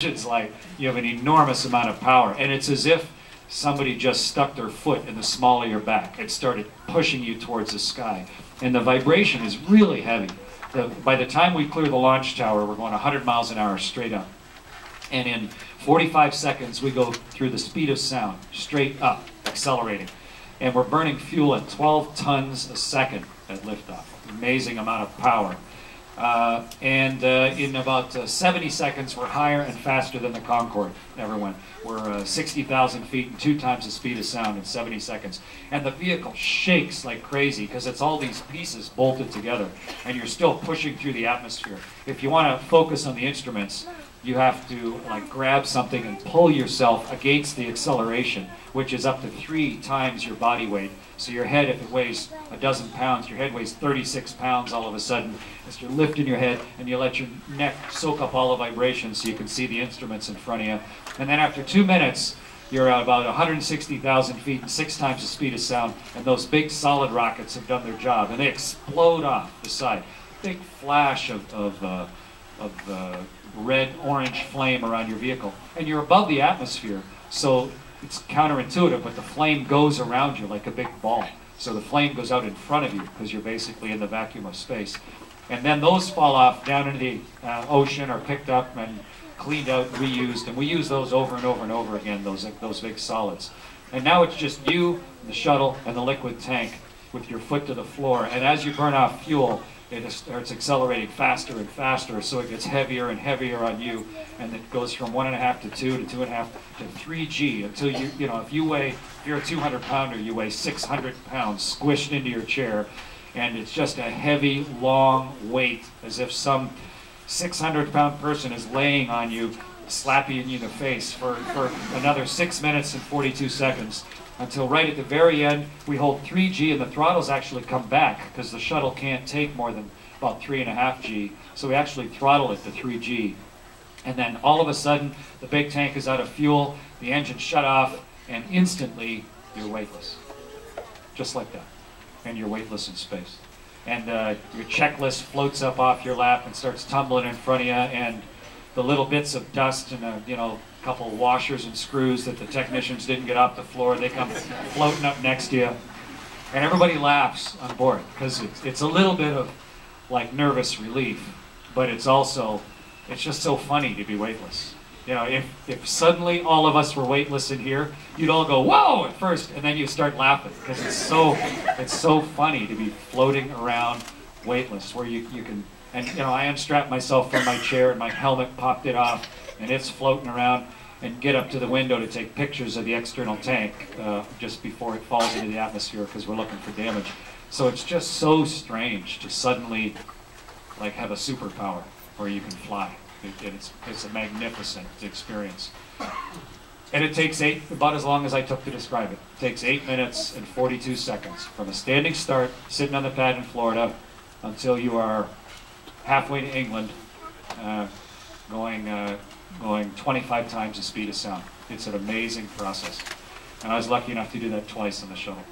It's like you have an enormous amount of power, and it's as if somebody just stuck their foot in the small of your back. It started pushing you towards the sky, and the vibration is really heavy. The, by the time we clear the launch tower, we're going 100 miles an hour straight up, and in 45 seconds we go through the speed of sound, straight up, accelerating, and we're burning fuel at 12 tons a second at liftoff. Amazing amount of power. Uh, and uh, in about uh, 70 seconds, we're higher and faster than the Concorde ever went. We're uh, 60,000 feet and two times the speed of sound in 70 seconds. And the vehicle shakes like crazy because it's all these pieces bolted together, and you're still pushing through the atmosphere. If you want to focus on the instruments, you have to like grab something and pull yourself against the acceleration, which is up to three times your body weight. So your head, if it weighs a dozen pounds, your head weighs 36 pounds all of a sudden. As you're lifting your head and you let your neck soak up all the vibrations so you can see the instruments in front of you. And then after two minutes, you're at about 160,000 feet and six times the speed of sound. And those big solid rockets have done their job. And they explode off the side. Big flash of, of, uh, of uh, red, orange flame around your vehicle. And you're above the atmosphere. So it's counterintuitive, but the flame goes around you like a big ball. So the flame goes out in front of you because you're basically in the vacuum of space. And then those fall off down into the uh, ocean are picked up and cleaned out, reused, and we use those over and over and over again, those, those big solids. And now it's just you, the shuttle, and the liquid tank with your foot to the floor. And as you burn off fuel, it starts accelerating faster and faster, so it gets heavier and heavier on you, and it goes from one and a half to two to two and a half to three G until you, you know, if you weigh, if you're a 200 pounder, you weigh 600 pounds squished into your chair, and it's just a heavy, long weight, as if some 600 pound person is laying on you, slapping you in the face for, for another six minutes and 42 seconds until right at the very end we hold 3G and the throttles actually come back because the shuttle can't take more than about 3.5 G. So we actually throttle it to 3G. And then all of a sudden the big tank is out of fuel, the engine shut off, and instantly you're weightless. Just like that. And you're weightless in space. And uh, your checklist floats up off your lap and starts tumbling in front of you, and the little bits of dust and, uh, you know, a couple washers and screws that the technicians didn't get off the floor. They come floating up next to you. And everybody laughs on board because it's, it's a little bit of like nervous relief, but it's also, it's just so funny to be weightless. You know, if, if suddenly all of us were weightless in here, you'd all go, whoa, at first, and then you start laughing because it's so, it's so funny to be floating around weightless where you, you can, and you know, I unstrapped myself from my chair and my helmet popped it off and it's floating around and get up to the window to take pictures of the external tank uh, just before it falls into the atmosphere because we're looking for damage. So it's just so strange to suddenly like have a superpower where you can fly. It, it's, it's a magnificent experience. And it takes eight, about as long as I took to describe it. It takes eight minutes and 42 seconds from a standing start, sitting on the pad in Florida, until you are halfway to England, uh, going uh, going 25 times the speed of sound. It's an amazing process. And I was lucky enough to do that twice on the shuttle.